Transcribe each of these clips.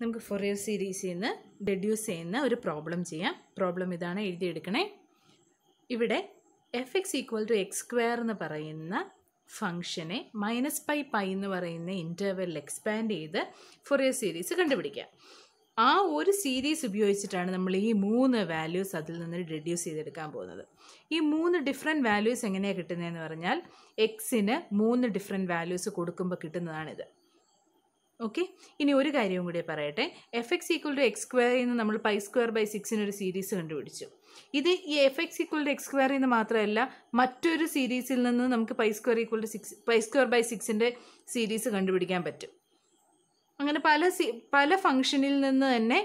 നമുക്ക് ഫൊറിയർ സീരീസിൽ നിന്ന് ഡെഡ്യൂസ് ചെയ്യുന്ന ഒരു പ്രോബ്ലം ചെയ്യാം. പ്രോബ്ലം ഇതാണ് എഴുതിയെടുക്കണേ. ഇവിടെ f x equal to x square എന്ന് പറയുന്ന ഫംഗ്ഷനെ മൈനസ് പൈ പൈ എന്ന് പറയുന്ന ഇന്റർവെല്ലിൽ എക്സ്പാൻഡ് ചെയ്ത് ഫൊറിയർ സീരീസ് കണ്ടുപിടിക്കാം. ആ ഒരു സീരീസ് ഉപയോഗിച്ചിട്ടാണ് നമ്മൾ ഈ മൂന്ന് വാല്യൂസ് അതിൽ നിന്ന് ഡെഡ്യൂസ് ചെയ്തെടുക്കാൻ പോകുന്നത്. ഈ മൂന്ന് ഡിഫറെന്റ് വാല്യൂസ് എങ്ങനെയാണ് കിട്ടുന്നതെന്ന് പറഞ്ഞാൽ എക്സിന് മൂന്ന് ഡിഫറെന്റ് വാല്യൂസ് കൊടുക്കുമ്പോൾ കിട്ടുന്നതാണിത്. ഓക്കെ ഇനി ഒരു കാര്യവും കൂടി പറയട്ടെ. F x equal to x സ്ക്വയറിൽ നിന്ന് നമ്മൾ പൈ സ്ക്വയർ ബൈ സിക്സിനൊരു സീരീസ് കണ്ടുപിടിച്ചു. ഇത് ഈ f x equal to x സ്ക്വയറിൽ നിന്ന് മാത്രമല്ല മറ്റൊരു സീരീസിൽ നിന്ന് നമുക്ക് pi square equal to six pi square by സിക്സിന്റെ series കണ്ടുപിടിക്കാൻ പറ്റും. അങ്ങനെ പല സി പല ഫംഗ്ഷനിൽ നിന്ന് തന്നെ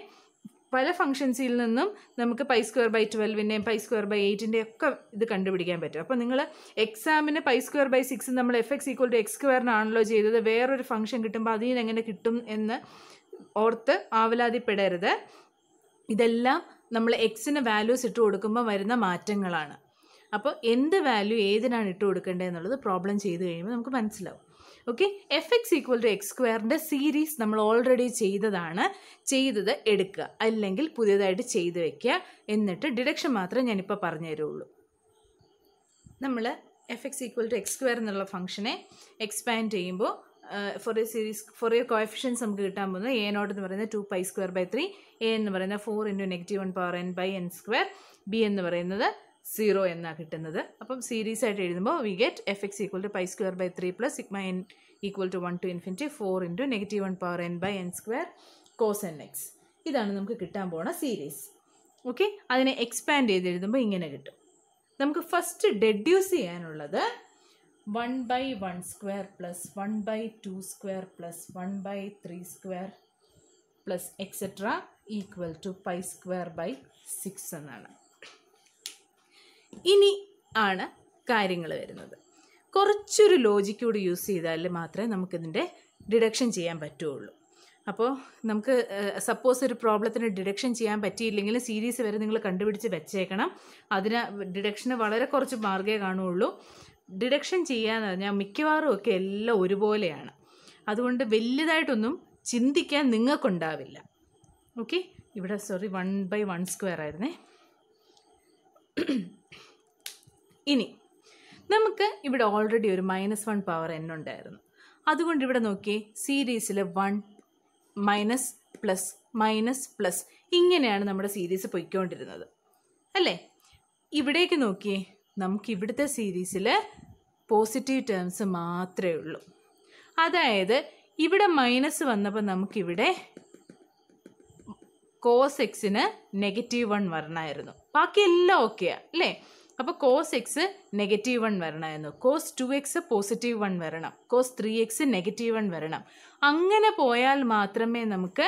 പല ഫംഗ്ഷൻസിൽ നിന്നും നമുക്ക് പൈ സ്ക്വയർ ബൈ ട്വൽവിന്റെയും പൈ സ്ക്വയർ ബൈ എയ്റ്റിന്റെയും ഒക്കെ ഇത് കണ്ടുപിടിക്കാൻ പറ്റും. അപ്പോൾ നിങ്ങൾ എക്സാമിന് പൈ സ്ക്വയർ ബൈ സിക്സ് നമ്മൾ f x equal to x സ്ക്വയറിനാണല്ലോ ചെയ്തത്. വേറൊരു ഫംഗ്ഷൻ കിട്ടുമ്പോൾ അതിൽ എങ്ങനെ കിട്ടും എന്ന് ഓർത്ത് ആവലാതിപ്പെടരുത്. ഇതെല്ലാം നമ്മൾ എക്സിന് വാല്യൂസ് ഇട്ട് കൊടുക്കുമ്പോൾ വരുന്ന മാറ്റങ്ങളാണ്. അപ്പോൾ എന്ത് വാല്യൂ ഏതിനാണ് ഇട്ട് കൊടുക്കേണ്ടത് എന്നുള്ളത് പ്രോബ്ലം ചെയ്ത് കഴിയുമ്പോൾ നമുക്ക് മനസ്സിലാവും. Okay f x equal to x സ്ക്വയറിന്റെ സീരീസ് നമ്മൾ ഓൾറെഡി ചെയ്തതാണ്. ചെയ്തത് എടുക്കുക. അല്ലെങ്കിൽ പുതിയതായിട്ട് ചെയ്ത് വെക്കുക. എന്നിട്ട് ഡിഡക്ഷൻ മാത്രമേ ഞാനിപ്പോൾ പറഞ്ഞു തരുള്ളൂ നമ്മൾ f x equal to x square എന്നുള്ള ഫംഗ്ഷനെ എക്സ്പാൻഡ് ചെയ്യുമ്പോൾ Fourier series Fourier നമുക്ക് കിട്ടാൻ പോകുന്നത് എ നോട്ട് എന്ന് പറയുന്നത് two pi square by three a എന്ന് പറയുന്നത് four into negative one power n by n square b എന്ന് പറയുന്നത് സീറോ എന്നാണ് കിട്ടുന്നത്. അപ്പം സീരീസ് ആയിട്ട് എഴുതുമ്പോൾ we get f x equal to pi square by three plus sigma n equal to one to infinity four into negative one power n by n square cos n x ഇതാണ് നമുക്ക് കിട്ടാൻ പോണ series okay അതിനെ expand ചെയ്ത് എഴുതുമ്പോൾ ഇങ്ങനെ കിട്ടും. നമുക്ക് ഫസ്റ്റ് ഡെഡ്യൂസ് ചെയ്യാനുള്ളത് one by one square plus one by two square plus one by three square plus etcetera equal to pi square by six എന്നാണ്. ഇനി ആണ് കാര്യങ്ങൾ വരുന്നത്. കുറച്ചൊരു ലോജിക് കൂടി യൂസ് ചെയ്താൽ മാത്രമേ നമുക്കിതിന്റെ ഡിഡക്ഷൻ ചെയ്യാൻ പറ്റുള്ളൂ. അപ്പോൾ നമുക്ക് സപ്പോസ് ഒരു പ്രോബ്ലത്തിന് ഡിഡക്ഷൻ ചെയ്യാൻ പറ്റിയില്ലെങ്കിൽ സീരീസ് വരെ നിങ്ങൾ കണ്ടുപിടിച്ച് വെച്ചേക്കണം. അതിന് ഡിഡക്ഷന് വളരെ കുറച്ച് മാർഗേ കാണുകയുള്ളൂ ഡിഡക്ഷൻ ചെയ്യാന്ന് പറഞ്ഞാൽ മിക്കവാറും ഒക്കെ എല്ലാം ഒരുപോലെയാണ്. അതുകൊണ്ട് വലിയതായിട്ടൊന്നും ചിന്തിക്കാൻ നിങ്ങൾക്കുണ്ടാവില്ല. ഓക്കെ ഇവിടെ sorry one by one square ആയിരുന്നേ. ഇനി നമുക്ക് ഇവിടെ ഓൾറെഡി ഒരു മൈനസ് വൺ പവർ എൻ ഉണ്ടായിരുന്നു. അതുകൊണ്ട് ഇവിടെ നോക്കിയേ സീരീസിൽ one minus plus minus plus ഇങ്ങനെയാണ് നമ്മുടെ സീരീസ് പൊയ്ക്കൊണ്ടിരുന്നത്. അല്ലേ? ഇവിടേക്ക് നോക്കിയേ നമുക്ക് ഇവിടുത്തെ സീരീസിൽ പോസിറ്റീവ് ടേംസ് മാത്രമേ ഉള്ളൂ. അതായത് ഇവിടെ മൈനസ് വന്നപ്പോൾ നമുക്കിവിടെ കോസ് എക്സിന് നെഗറ്റീവ് വൺ വരണമായിരുന്നു ബാക്കി എല്ലാം ഓക്കെയാണ് അല്ലേ? അപ്പോൾ cos X negative one വരണമായിരുന്നു cos two x positive one വരണം. Cos three x negative one വരണം. അങ്ങനെ പോയാൽ മാത്രമേ നമുക്ക്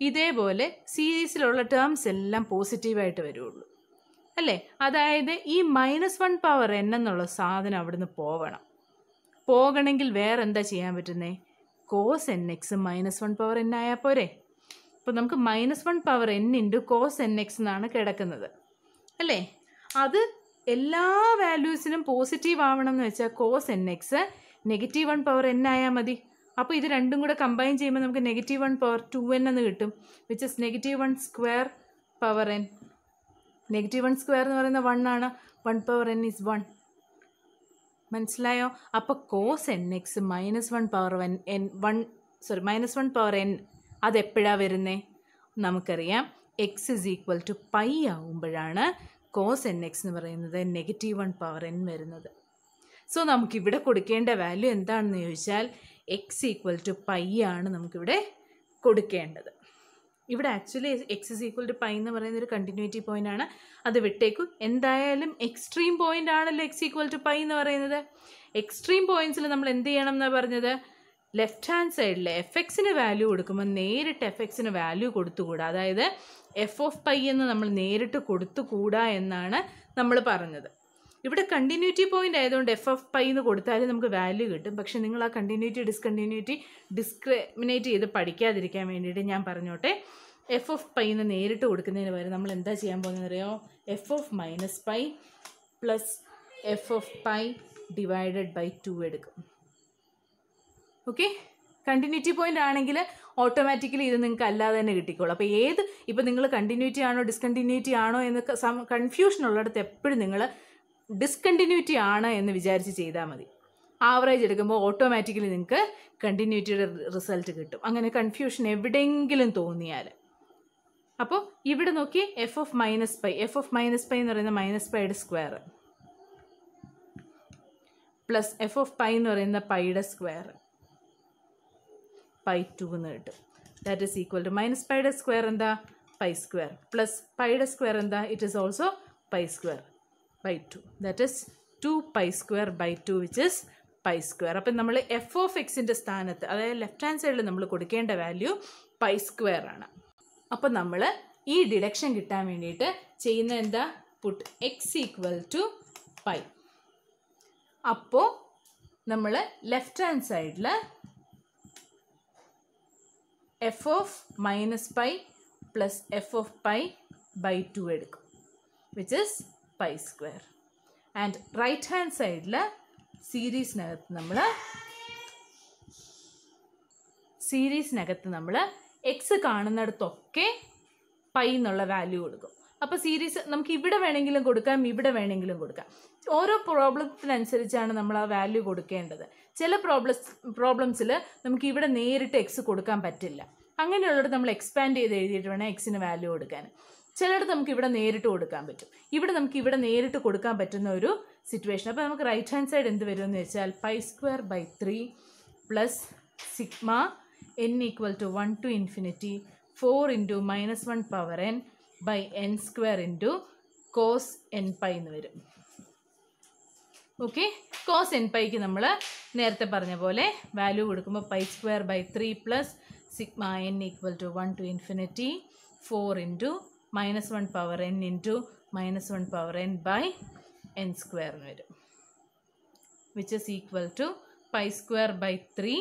ഇതേപോലെ സീരീസിലുള്ള ടേംസ് എല്ലാം പോസിറ്റീവായിട്ട് വരുള്ളൂ. അല്ലേ? അതായത് ഈ മൈനസ് വൺ പവർ എൻ എന്നുള്ള സാധനം അവിടുന്ന് പോകണം പോകണമെങ്കിൽ വേറെ എന്താ ചെയ്യാൻ പറ്റുന്നേ? Cos n x minus one power n ആയാൽ പോരെ. അപ്പോൾ നമുക്ക് minus one power n into cos n x എന്നാണ് കിടക്കുന്നത്. അല്ലേ? അത് എല്ലാ വാല്യൂസിനും പോസിറ്റീവ് ആവണം എന്ന് വെച്ചാൽ cos n x negative one power n ആയാൽ മതി. അപ്പോൾ ഇത് രണ്ടും കൂടെ കമ്പൈൻ ചെയ്യുമ്പോൾ നമുക്ക് negative one power two n എന്ന് കിട്ടും which is negative one square power n negative one square എന്ന് പറയുന്ന വൺ ആണ് one power n is one മനസ്സിലായോ? അപ്പോൾ cos n x minus one power one n one sorry minus one power n അതെപ്പോഴാണ് വരുന്നത് നമുക്കറിയാം x is equal to pi ആവുമ്പോഴാണ് cos N X എന്ന് പറയുന്നത് negative one power N വരുന്നത്. So നമുക്കിവിടെ കൊടുക്കേണ്ട value എന്താണെന്ന് ചോദിച്ചാൽ എക്സ് ഈക്വൽ ടു പൈ ആണ് നമുക്കിവിടെ കൊടുക്കേണ്ടത്. ഇവിടെ actually x is equal to pi എന്ന് പറയുന്ന ഒരു കണ്ടിന്യൂറ്റി പോയിന്റ് ആണ്. അത് വിട്ടേക്കും. എന്തായാലും എക്സ്ട്രീം പോയിന്റ് ആണല്ലോ എക്സ് ഈക്വൽ ടു പൈ എന്ന് പറയുന്നത്. എക്സ്ട്രീം പോയിന്റ്സിൽ നമ്മൾ എന്ത് ചെയ്യണം എന്നാണ് പറഞ്ഞത്? ലെഫ്റ്റ് ഹാൻഡ് സൈഡിൽ എഫ് എക്സിന് വാല്യൂ കൊടുക്കുമ്പോൾ നേരിട്ട് എഫ് എക്സിന് വാല്യൂ കൊടുത്തുകൂടാ. അതായത് എഫ് ഓഫ് പൈ എന്ന് നമ്മൾ നേരിട്ട് കൊടുത്തുകൂടാ എന്നാണ് നമ്മൾ പറഞ്ഞത്. ഇവിടെ കണ്ടിന്യൂറ്റി പോയിന്റ് ആയതുകൊണ്ട് എഫ് എഫ് പൈ എന്ന് കൊടുത്താലും നമുക്ക് വാല്യൂ കിട്ടും. പക്ഷേ നിങ്ങൾ ആ കണ്ടിന്യൂറ്റി ഡിസ്കണ്ടിന്യൂറ്റി ഡിസ്ക്രിമിനേറ്റ് ചെയ്ത് പഠിക്കാതിരിക്കാൻ വേണ്ടിയിട്ട് ഞാൻ പറഞ്ഞോട്ടെ. എഫ് ഓഫ് പൈ എന്ന് നേരിട്ട് കൊടുക്കുന്നതിന് പകരം നമ്മൾ എന്താ ചെയ്യാൻ പോകുന്നത് അറിയോ f of minus pi plus f of pi divided by two എടുക്കും. ഓക്കെ കണ്ടിന്യൂറ്റി പോയിന്റ് ആണെങ്കിൽ ഓട്ടോമാറ്റിക്കലി ഇത് നിങ്ങൾക്ക് അല്ലാതെ തന്നെ കിട്ടിക്കോളും. അപ്പോൾ ഏത് ഇപ്പോൾ നിങ്ങൾ കണ്ടിന്യൂറ്റി ആണോ ഡിസ്കണ്ടിന്യൂറ്റി ആണോ എന്നൊക്കെ കൺഫ്യൂഷൻ ഉള്ളിടത്ത് എപ്പോഴും നിങ്ങൾ ഡിസ്കണ്ടിന്യൂറ്റി ആണ് എന്ന് വിചാരിച്ച് ചെയ്താൽ മതി. ആവറേജ് എടുക്കുമ്പോൾ ഓട്ടോമാറ്റിക്കലി നിങ്ങൾക്ക് കണ്ടിന്യൂറ്റിയുടെ റിസൾട്ട് കിട്ടും. അങ്ങനെ കൺഫ്യൂഷൻ എവിടെയെങ്കിലും തോന്നിയാൽ അപ്പോൾ ഇവിടെ നോക്കി f of minus pi f of minus pi എന്ന് പറയുന്ന minus പൈയുടെ square plus f of pi എന്ന് പറയുന്ന പൈയുടെ സ്ക്വയർ പൈ ടു എന്ന് കിട്ടും. That is equal to minus പൈയുടെ square എന്താ? പൈ സ്ക്വയർ പ്ലസ് പൈയുടെ സ്ക്വയർ എന്താ? It is also pi square by two that is two pi square by two which is pi square അപ്പം നമ്മൾ F of എക്സിന്റെ സ്ഥാനത്ത് അതായത് ലെഫ്റ്റ് ഹാൻഡ് സൈഡിൽ നമ്മൾ കൊടുക്കേണ്ട വാല്യൂ പൈ സ്ക്വയർ ആണ്. അപ്പം നമ്മൾ ഈ ഡിഡക്ഷൻ കിട്ടാൻ വേണ്ടിയിട്ട് ചെയ്യുന്ന എന്താ? Put x equal to pi അപ്പോൾ നമ്മൾ ലെഫ്റ്റ് ഹാൻഡ് സൈഡിൽ f of minus pi plus f of pi by two എടുക്കും which is pi square and right hand സൈഡിൽ സീരീസിനകത്ത് നമ്മൾ സീരീസിനകത്ത് നമ്മൾ എക്സ് കാണുന്നിടത്തൊക്കെ പൈ എന്നുള്ള വാല്യൂ കൊടുക്കും. അപ്പോൾ സീരീസ് നമുക്ക് ഇവിടെ വേണമെങ്കിലും കൊടുക്കാം ഇവിടെ വേണമെങ്കിലും കൊടുക്കാം. ഓരോ പ്രോബ്ലത്തിനനുസരിച്ചാണ് നമ്മൾ ആ വാല്യൂ കൊടുക്കേണ്ടത്. ചില പ്രോബ്ലംസ് പ്രോബ്ലംസിൽ നമുക്ക് ഇവിടെ നേരിട്ട് എക്സ് കൊടുക്കാൻ പറ്റില്ല. അങ്ങനെയുള്ളത് നമ്മൾ എക്സ്പാൻഡ് ചെയ്ത് എഴുതിയിട്ട് വേണം എക്സിന് വാല്യൂ കൊടുക്കാൻ. ചിലയിടത്ത് നമുക്ക് ഇവിടെ നേരിട്ട് കൊടുക്കാൻ പറ്റും. ഇവിടെ നമുക്ക് ഇവിടെ നേരിട്ട് കൊടുക്കാൻ പറ്റുന്ന ഒരു സിറ്റുവേഷൻ അപ്പോൾ നമുക്ക് റൈറ്റ് ഹാൻഡ് സൈഡ് എന്ത് വരുമെന്ന് വെച്ചാൽ pi square by three plus sigma n equal to one to infinity four into minus one power n by n square into cos n pi എന്ന് വരും. ഓക്കെ കോസ് എൻ പൈക്ക് നമ്മൾ നേരത്തെ പറഞ്ഞ പോലെ value കൊടുക്കുമ്പോൾ pi square by three plus sigma n equal to one to infinity four into minus one power n into minus one power n by n square വരും. Which is equal to pi square by three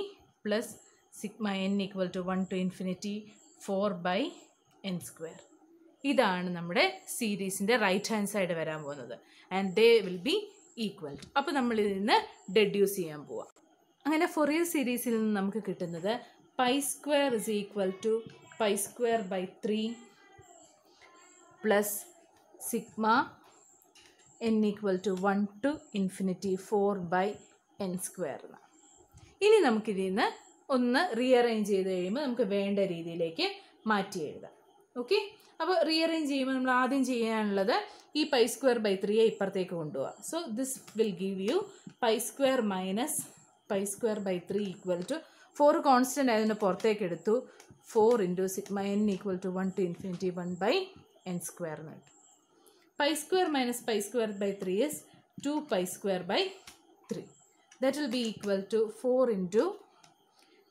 plus sigma n equal to one to infinity four by n square ഇതാണ് നമ്മുടെ സീരീസിന്റെ right hand side വരാൻ പോകുന്നത്. And they will be equal അപ്പോൾ നമ്മളിൽ നിന്ന് deduce ചെയ്യാൻ പോവാം. അങ്ങനെ ഫൊറിയർ സീരീസിൽ നിന്ന് നമുക്ക് കിട്ടുന്നത് pi square is equal to pi square by three plus sigma n equal to one to infinity four by n square എന്ന് ഇനി നമുക്കിതിൽ നിന്ന് ഒന്ന് റീഅറേഞ്ച് ചെയ്ത് കഴിയുമ്പോൾ നമുക്ക് വേണ്ട രീതിയിലേക്ക് മാറ്റി എഴുതാം. ഓക്കെ അപ്പോൾ റീഅറേഞ്ച് ചെയ്യുമ്പോൾ നമ്മൾ ആദ്യം ചെയ്യാനുള്ളത് ഈ പൈ സ്ക്വയർ ബൈ ത്രീയെ ഇപ്പുറത്തേക്ക് കൊണ്ടുപോവാം. So this will give you pi square minus pi square by three equal to four constant ആയതിന് പുറത്തേക്ക് എടുത്തു. Four into sigma n equal to one to infinity one by n square എന്ന് കിട്ടും. Pi square minus pi square by three is two pi square by three that will be equal to four into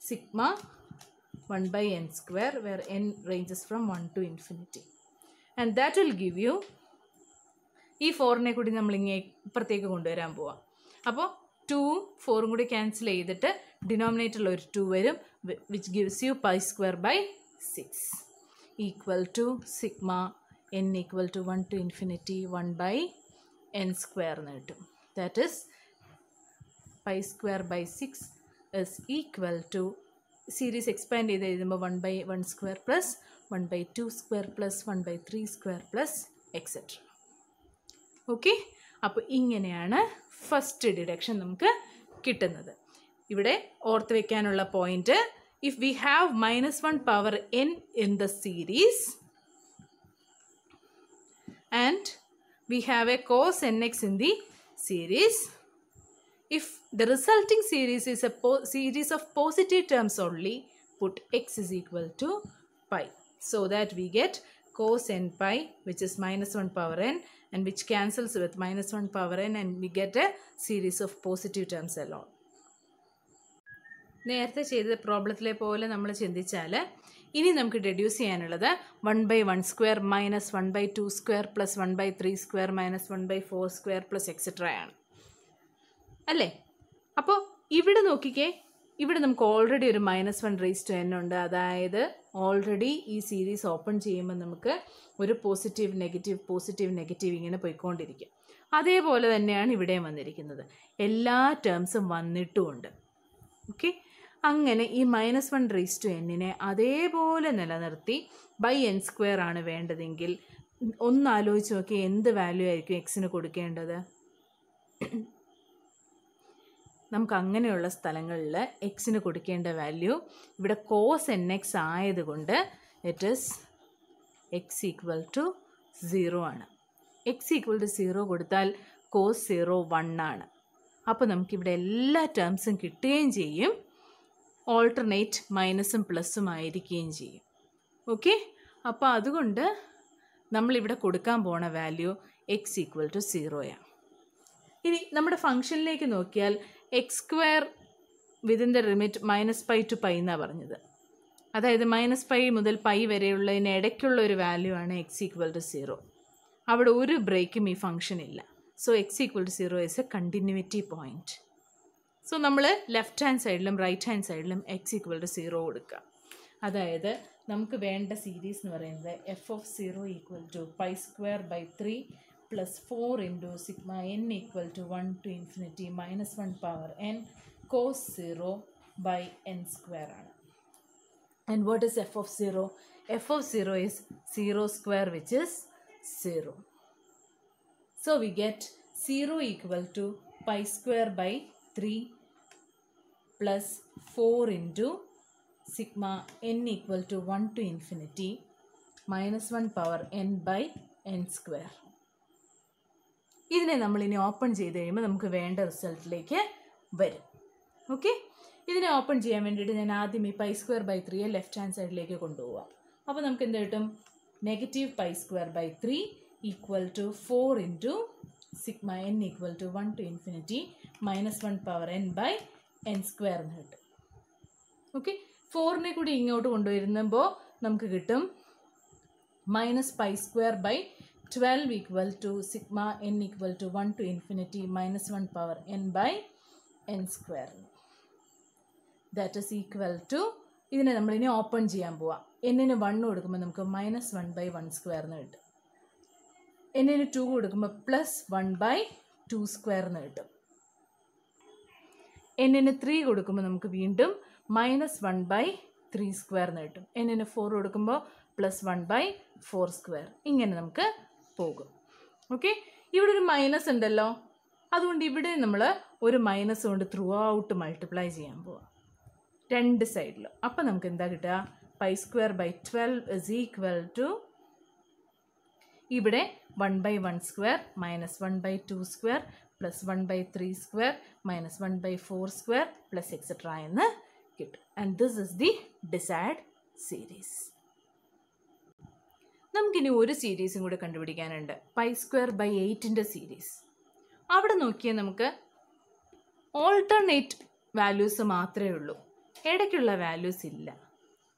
sigma 1 by n square where n ranges from 1 to infinity. And that will give you ഈ ഫോറിനെ കൂടി നമ്മൾ ഇങ്ങനെ ഇപ്പുറത്തേക്ക് കൊണ്ടുവരാൻ പോവാം. അപ്പോൾ ടൂവും ഫോറും കൂടി ക്യാൻസൽ ചെയ്തിട്ട് ഡിനോമിനേറ്ററിൽ ഒരു ടു വരും which gives you pi square by six equal to sigma n equal to one to infinity one by n square എന്ന് കിട്ടും. That is pi square by six is equal to series expand ചെയ്ത് എഴുതുമ്പോൾ one by one square plus one by two square plus one by three square plus etcetera okay അപ്പോൾ ഇങ്ങനെയാണ് first deduction നമുക്ക് കിട്ടുന്നത്. ഇവിടെ ഓർത്ത് വയ്ക്കാനുള്ള point if we have minus one power n in the series and we have a cos n x in the series if the resulting series is a po- series of positive terms only put x is equal to pi so that we get cos n pi which is minus 1 power n and which cancels with minus 1 power n and we get a series of positive terms alone നേരത്തെ ചെയ്ത പ്രോബ്ലത്തിലെ പോലെ നമ്മൾ ചിന്തിച്ചാൽ ഇനി നമുക്ക് deduce ചെയ്യാനുള്ളത് one by one square minus one by two square plus one by three square minus one by four square plus etcetera ആണ് അല്ലേ? അപ്പോൾ ഇവിടെ നോക്കിക്കേ ഇവിടെ നമുക്ക് ഓൾറെഡി ഒരു minus one raise to n ഉണ്ട്. അതായത് ഓൾറെഡി ഈ സീരീസ് ഓപ്പൺ ചെയ്യുമ്പോൾ നമുക്ക് ഒരു പോസിറ്റീവ് നെഗറ്റീവ് പോസിറ്റീവ് നെഗറ്റീവ് ഇങ്ങനെ പോയിക്കൊണ്ടിരിക്കും. അതേപോലെ തന്നെയാണ് ഇവിടെയും വന്നിരിക്കുന്നത്. എല്ലാ ടേംസും വന്നിട്ടുമുണ്ട്. ഓക്കെ അങ്ങനെ ഈ മൈനസ് വൺ റേസ് ടു എന്നിനെ അതേപോലെ നിലനിർത്തി ബൈ എൻ സ്ക്വയർ ആണ് വേണ്ടതെങ്കിൽ ഒന്ന് ആലോചിച്ച് നോക്കി എന്ത് വാല്യൂ ആയിരിക്കും എക്സിന് കൊടുക്കേണ്ടത്? നമുക്ക് അങ്ങനെയുള്ള സ്ഥലങ്ങളിൽ എക്സിന് കൊടുക്കേണ്ട വാല്യൂ ഇവിടെ കോസ് എൻ എക്സ് ആയതുകൊണ്ട് it is x equal to zero ആണ്. എക്സ് ഈക്വൽ ടു സീറോ കൊടുത്താൽ കോസ് സീറോ വൺ ആണ്. അപ്പോൾ നമുക്കിവിടെ എല്ലാ ടേംസും കിട്ടുകയും ചെയ്യും. ഓൾട്ടർനേറ്റ് മൈനസും പ്ലസ്സും ആയിരിക്കുകയും ചെയ്യും. ഓക്കെ അപ്പോൾ അതുകൊണ്ട് നമ്മളിവിടെ കൊടുക്കാൻ പോണ വാല്യൂ എക്സ് ഈക്വൽ ടു സീറോയാണ് ഇനി നമ്മുടെ ഫംഗ്ഷനിലേക്ക് നോക്കിയാൽ x square within the limit minus pi to pi എന്നാണ് പറഞ്ഞത്. അതായത് മൈനസ് പൈ മുതൽ പൈ വരെയുള്ളതിന് ഇടയ്ക്കുള്ള ഒരു വാല്യൂ ആണ് എക്സ് ഈക്വൽ ടു സീറോ അവിടെ ഒരു ബ്രേക്കും ഈ ഫംഗ്ഷൻ ഇല്ല. So x equal to zero is a continuity point so നമ്മൾ ലെഫ്റ്റ് ഹാൻഡ് സൈഡിലും റൈറ്റ് ഹാൻഡ് സൈഡിലും എക്സ് ഈക്വൽ ടു സീറോ കൊടുക്കുക. അതായത് നമുക്ക് വേണ്ട സീരീസ് എന്ന് പറയുന്നത് f of zero equal to pi square by three plus 4 into sigma n equal to 1 to infinity minus 1 power n cos 0 by n square and what is f of 0 f of 0 is 0 square which is 0 so we get 0 equal to pi square by 3 plus 4 into sigma n equal to 1 to infinity minus 1 power n by n square. ഇതിനെ നമ്മൾ ഇനി open ചെയ്ത് കഴിയുമ്പോൾ നമുക്ക് വേണ്ട റിസൾട്ടിലേക്ക് വരും. Okay ഇതിനെ open ചെയ്യാൻ വേണ്ടിയിട്ട് ഞാൻ ആദ്യം ഈ പൈ സ്ക്വയർ ബൈ ത്രീയെ ലെഫ്റ്റ് ഹാൻഡ് സൈഡിലേക്ക് കൊണ്ടുപോവാം. അപ്പോൾ നമുക്ക് എന്ത് കിട്ടും? Negative pi square by three equal to four into sigma n equal to one to infinity minus one power n by n square എന്ന് കിട്ടും. ഓക്കെ ഫോറിനെ കൂടി ഇങ്ങോട്ട് കൊണ്ടുവരുമ്പോൾ നമുക്ക് കിട്ടും minus pi square by twelve equal to sigma n equal to one to infinity minus one power n by n square that is equal to ഇതിനെ നമ്മളിനി ഓപ്പൺ ചെയ്യാൻ പോവാം. എന്നിന് വൺ കൊടുക്കുമ്പോൾ നമുക്ക് minus one by one square എന്ന് കിട്ടും. എന്നിന് ടു കൊടുക്കുമ്പോൾ plus one by two square എന്ന് കിട്ടും. എന്നിന് ത്രീ കൊടുക്കുമ്പോൾ നമുക്ക് വീണ്ടും minus one by three square എന്ന് കിട്ടും. എന്നിന് ഫോർ കൊടുക്കുമ്പോൾ plus one by four square ഇങ്ങനെ നമുക്ക് പോകും. ഓക്കെ ഇവിടെ ഒരു മൈനസ് ഉണ്ടല്ലോ. അതുകൊണ്ട് ഇവിടെ നമ്മൾ ഒരു മൈനസ് കൊണ്ട് ത്രൂ ഔട്ട് മൾട്ടിപ്ലൈ ചെയ്യാൻ പോവാം. രണ്ട് സൈഡിലും അപ്പം നമുക്ക് എന്താ കിട്ടുക? Pi square by twelve is equal to ഇവിടെ one by one square minus one by two square plus one by three square minus one by four square plus etcetera എന്ന് കിട്ടും. And this is the decide series നമുക്കിനി ഒരു സീരീസും കൂടെ കണ്ടുപിടിക്കാനുണ്ട്. Pi square by എയ്റ്റിന്റെ series അവിടെ നോക്കിയാൽ നമുക്ക് ഓൾട്ടർനേറ്റ് വാല്യൂസ് മാത്രമേ ഉള്ളൂ. ഇടയ്ക്കുള്ള വാല്യൂസ് ഇല്ല.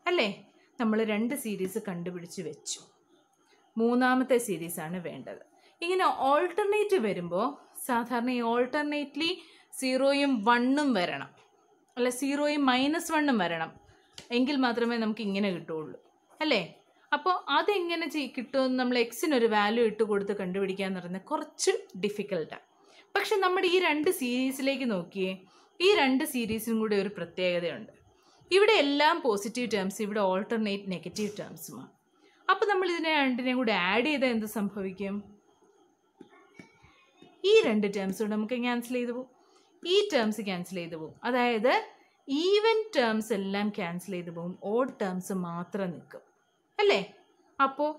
അല്ലേ? നമ്മൾ രണ്ട് സീരീസ് കണ്ടുപിടിച്ച് വെച്ചു. മൂന്നാമത്തെ സീരീസാണ് വേണ്ടത്. ഇങ്ങനെ ഓൾട്ടർനേറ്റ് വരുമ്പോൾ സാധാരണ ഈ ഓൾട്ടർനേറ്റ്ലി സീറോയും വണ്ണും വരണം. അല്ല സീറോയും മൈനസ് വണ്ണും വരണം. എങ്കിൽ മാത്രമേ നമുക്ക് ഇങ്ങനെ കിട്ടുകയുള്ളൂ. അല്ലേ? അപ്പോൾ അതെങ്ങനെ കിട്ടുമെന്ന് നമ്മൾ എക്സിനൊരു വാല്യൂ ഇട്ട് കൊടുത്ത് കണ്ടുപിടിക്കുക എന്ന് പറയുന്നത് കുറച്ച് ഡിഫിക്കൽട്ടാണ് പക്ഷെ നമ്മുടെ ഈ രണ്ട് സീരീസിലേക്ക് നോക്കിയേ ഈ രണ്ട് സീരീസിനും കൂടി ഒരു പ്രത്യേകതയുണ്ട്. ഇവിടെ എല്ലാം പോസിറ്റീവ് ടേംസ് ഇവിടെ ഓൾട്ടർനേറ്റ് നെഗറ്റീവ് ടേംസുമാണ് അപ്പോൾ നമ്മൾ ഇതിനെ രണ്ടിനെയും കൂടി ആഡ് ചെയ്താൽ എന്ത് സംഭവിക്കും? ഈ രണ്ട് ടേംസ് കൂടെ നമുക്ക് ക്യാൻസൽ ചെയ്തു പോകും ഈ ടേംസ് ക്യാൻസൽ ചെയ്തു പോകും അതായത് ഈവൻ ടേംസ് എല്ലാം ക്യാൻസൽ ചെയ്തു പോകും ഓഡ് ടേംസ് മാത്രം നിൽക്കും. അല്ലേ? അപ്പോൾ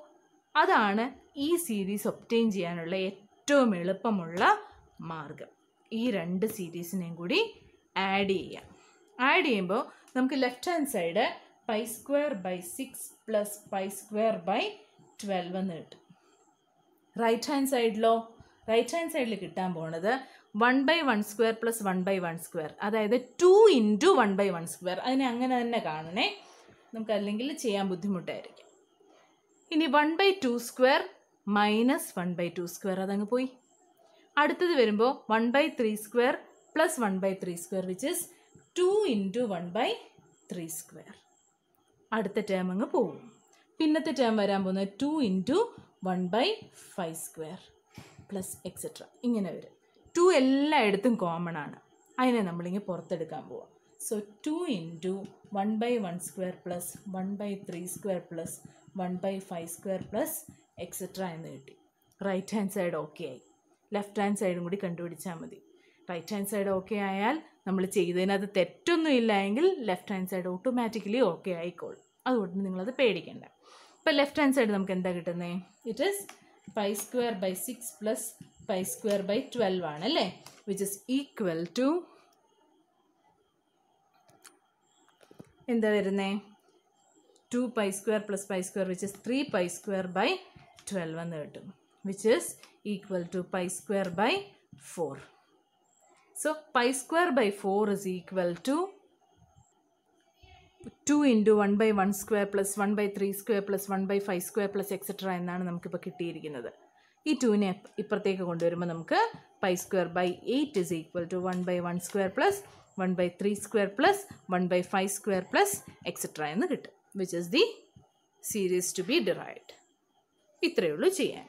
അതാണ് ഈ സീരീസ് ഒപ്റ്റെയിൻ ചെയ്യാനുള്ള ഏറ്റവും എളുപ്പമുള്ള മാർഗം. ഈ രണ്ട് സീരീസിനെയും കൂടി ആഡ് ചെയ്യാം. ആഡ് ചെയ്യുമ്പോൾ നമുക്ക് left hand side pi square by six plus pi square by twelve എന്ന് കിട്ടും. റൈറ്റ് ഹാൻഡ് സൈഡിലോ റൈറ്റ് ഹാൻഡ് സൈഡിൽ കിട്ടാൻ പോണത് one by one square plus one by one square അതായത് two into one by one square അതിനെ അങ്ങനെ തന്നെ കാണണേ. നമുക്ക് അല്ലെങ്കിൽ ചെയ്യാൻ ബുദ്ധിമുട്ടായിരിക്കും. ഇനി one by two square minus one by two square അതങ്ങ് പോയി. അടുത്തത് വരുമ്പോൾ one by three square plus one by three square which is two into one by three square അടുത്ത ടേം അങ്ങ് പോകും പിന്നത്തെ ടേം വരാൻ പോകുന്നത് two into one by five square plus etcetera ഇങ്ങനെ വരും. ടു എല്ലായിടത്തും കോമൺ ആണ്. അതിനെ നമ്മളിങ്ങനെ പുറത്തെടുക്കാൻ പോവാം. So two into one by one square plus one by three square plus one by five square plus etcetera എന്ന് കിട്ടി. റൈറ്റ് ഹാൻഡ് സൈഡ് ഓക്കെ ആയി. ലെഫ്റ്റ് ഹാൻഡ് സൈഡും കൂടി കണ്ടുപിടിച്ചാൽ മതി. റൈറ്റ് ഹാൻഡ് സൈഡ് ഓക്കെ ആയാൽ നമ്മൾ ചെയ്തതിനകത്ത് തെറ്റൊന്നും ഇല്ല എങ്കിൽ left hand side automatically okay ആയിക്കോളും. അതുകൊണ്ട് നിങ്ങളത് പേടിക്കേണ്ട. ഇപ്പോൾ ലെഫ്റ്റ് ഹാൻഡ് സൈഡ് നമുക്ക് എന്താ കിട്ടുന്നത് it is pi square by six plus pi square by twelve ആണ് അല്ലേ? വിച്ച് ഇസ് ഈക്വൽ ടു എന്താ വരുന്നേ? Two pi square plus pi square which is three pi square by twelve എന്ന് കിട്ടും which is equal to pi square by four so pi square by four is equal to two into one by one square plus one by three square plus one by five square plus etcetera എന്നാണ് നമുക്കിപ്പോൾ കിട്ടിയിരിക്കുന്നത്. ഈ ടുവിനെ ഇപ്പുറത്തേക്ക് കൊണ്ടുവരുമ്പോൾ നമുക്ക് pi square by eight is equal to one by one square plus one by three square plus one by five square plus etcetera എന്ന് കിട്ടും. which is the series to be derived ഇത്രയേ ഉള്ളൂ ചെയ്യാൻ